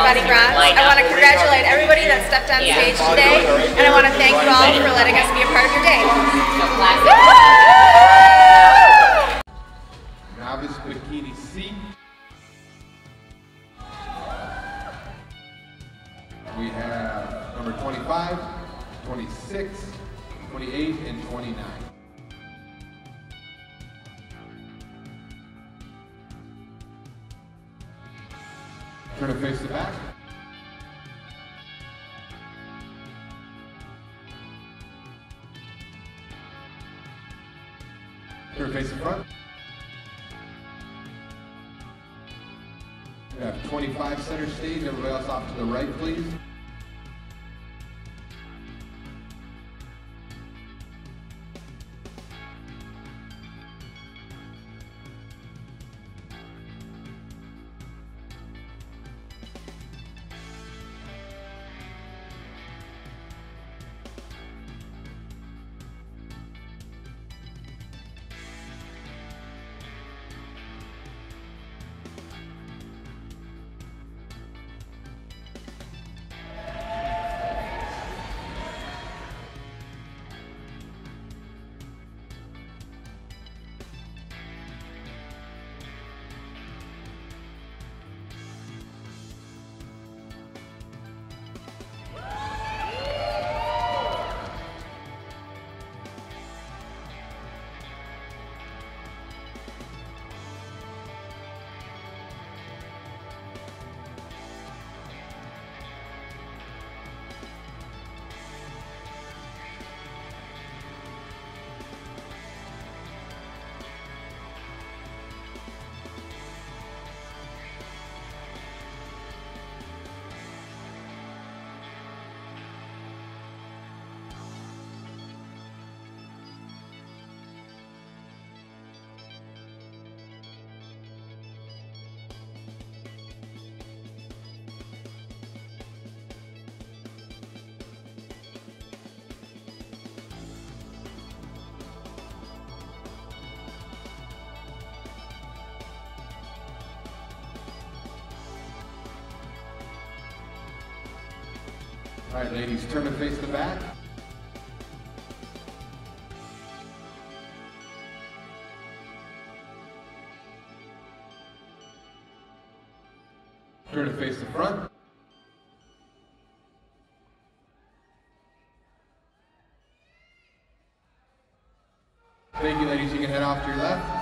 Mardi Gras. I want to congratulate everybody that stepped on stage today, and I want to thank you all for letting us be a part of your day. Novice bikini C. We have number 25, 26, 28, and 29. Turn to face the back. Turn to face the front. We have 25 center stage. Everybody else off to the right, please. All right, ladies, turn to face the back. Turn to face the front. Thank you, ladies. You can head off to your left.